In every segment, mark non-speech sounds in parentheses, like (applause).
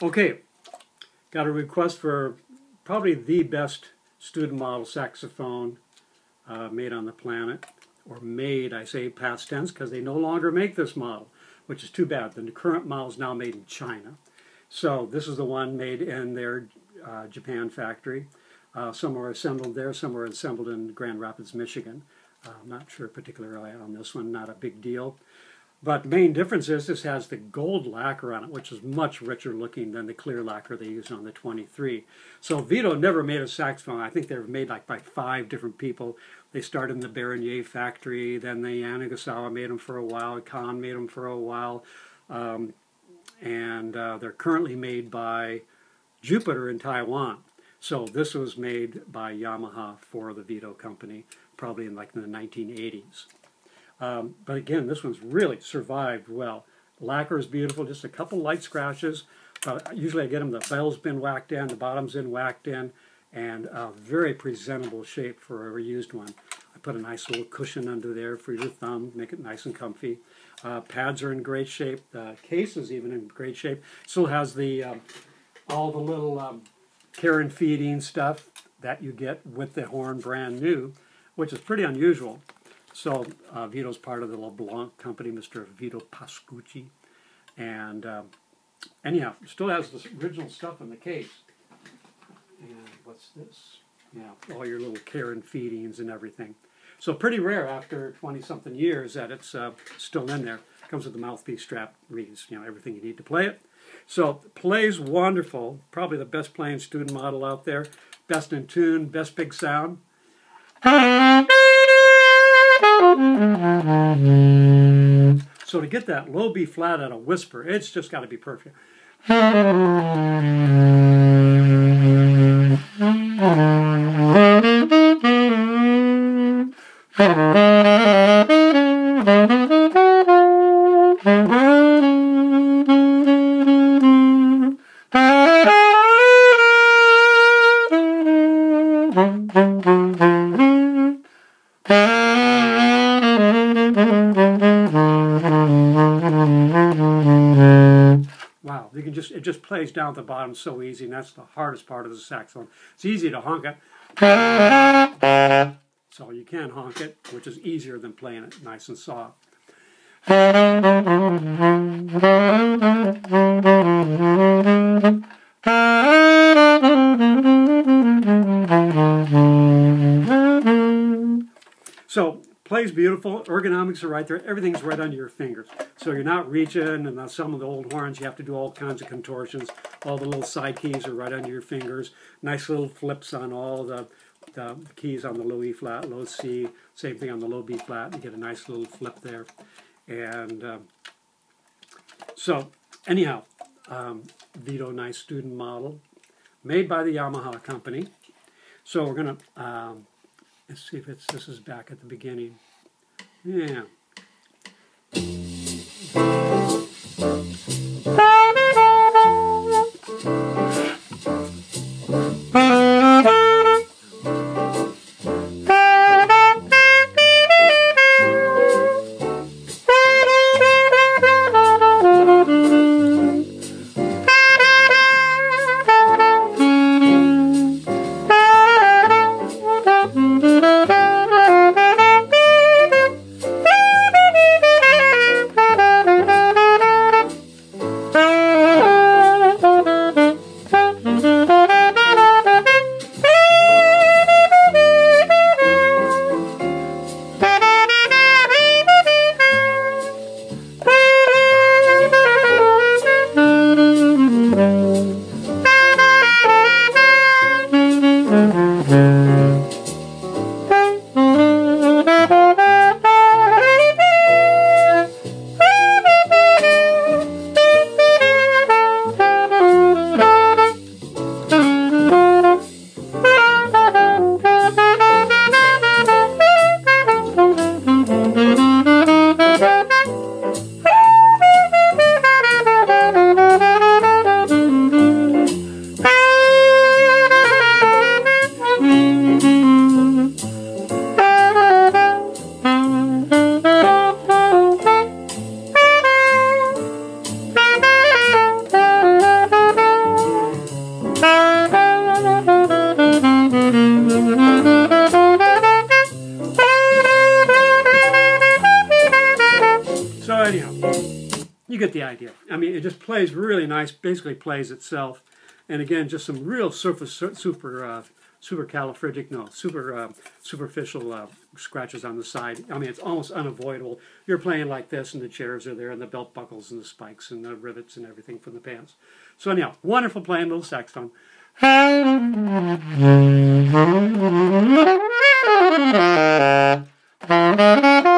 Okay, got a request for probably the best student model saxophone uh, made on the planet, or made, I say past tense, because they no longer make this model, which is too bad. The current model is now made in China. So this is the one made in their uh, Japan factory. Uh, some are assembled there, some are assembled in Grand Rapids, Michigan. Uh, I'm not sure particularly on this one, not a big deal. But main difference is this has the gold lacquer on it, which is much richer looking than the clear lacquer they use on the 23. So Vito never made a saxophone. I think they were made like by five different people. They started in the Beaugnier factory, then the Yanagisawa made them for a while, Kahn made them for a while, um, and uh, they're currently made by Jupiter in Taiwan. So this was made by Yamaha for the Vito company, probably in like the 1980s. Um, but again, this one's really survived well. Lacquer is beautiful, just a couple light scratches. Uh, usually I get them, the bell's been whacked in, the bottom's been whacked in, and a very presentable shape for a reused one. I put a nice little cushion under there for your thumb, make it nice and comfy. Uh, pads are in great shape. The case is even in great shape. Still has the um, all the little um, care and feeding stuff that you get with the horn brand new, which is pretty unusual. So uh, Vito's part of the LeBlanc company, Mr. Vito Pascucci. And um, anyhow, still has the original stuff in the case. And what's this? Yeah, all your little care and feedings and everything. So pretty rare after 20-something years that it's uh, still in there. Comes with the mouthpiece strap, reeds you know everything you need to play it. So plays wonderful, probably the best playing student model out there. Best in tune, best big sound. Mm-hmm. So to get that low B flat at a whisper, it's just got to be perfect. Mm-hmm. You can just it just plays down at the bottom so easy, and that's the hardest part of the saxophone. It's easy to honk it. So you can honk it, which is easier than playing it nice and soft. So plays beautiful. Ergonomics are right there. Everything's right under your fingers. So you're not reaching, and on some of the old horns, you have to do all kinds of contortions. All the little side keys are right under your fingers. Nice little flips on all the, the keys on the low E flat, low C. Same thing on the low B flat. You get a nice little flip there. And um, so, anyhow, um, Vito Nice student model, made by the Yamaha company. So we're going to um, let's see if it's this is back at the beginning. Yeah. Mm-hmm. Idea. I mean, it just plays really nice. Basically, plays itself, and again, just some real surface, super, uh, super califragic, no, super uh, superficial uh, scratches on the side. I mean, it's almost unavoidable. You're playing like this, and the chairs are there, and the belt buckles, and the spikes, and the rivets, and everything from the pants. So anyhow, wonderful playing little saxophone. (laughs)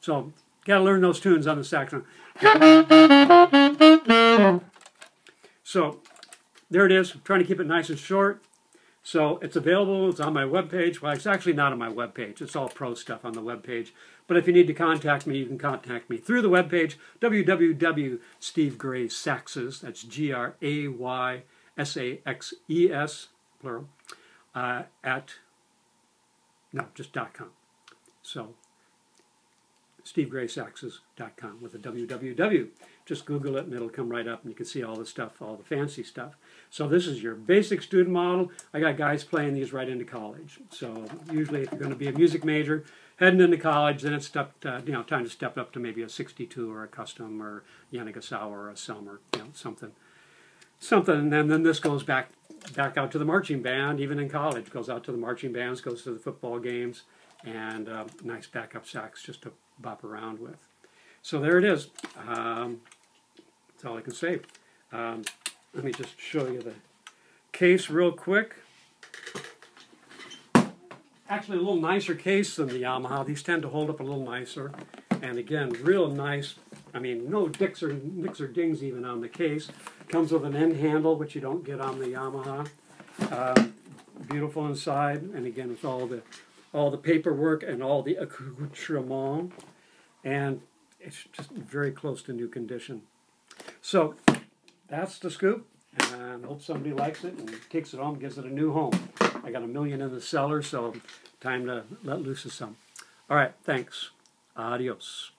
So, got to learn those tunes on the saxophone. So, there it is. I'm trying to keep it nice and short. So it's available. It's on my webpage. Well, it's actually not on my webpage. It's all pro stuff on the webpage. But if you need to contact me, you can contact me through the webpage, www.stevegraysaxes, that's G-R-A-Y-S-A-X-E-S, plural, uh, at, no, just dot .com. So stevegraysaxes.com with a www. Just Google it and it'll come right up and you can see all the stuff, all the fancy stuff. So this is your basic student model. I got guys playing these right into college. So usually if you're going to be a music major, heading into college, then it's step, uh, you know, time to step up to maybe a 62 or a custom or Yanagisawa or a Selmer, you know, something. Something, and then this goes back back out to the marching band, even in college, goes out to the marching bands, goes to the football games, and uh, nice backup sax just to bop around with. So there it is. Um, that's all I can say. Um, let me just show you the case real quick. Actually, a little nicer case than the Yamaha. These tend to hold up a little nicer. And again, real nice. I mean, no dicks or nicks or dings even on the case. Comes with an end handle, which you don't get on the Yamaha. Uh, beautiful inside, and again with all the all the paperwork and all the accoutrement and it's just very close to new condition. So that's the scoop, and I hope somebody likes it and takes it home, gives it a new home. I got a million in the cellar, so time to let loose of some. All right, thanks. Adios.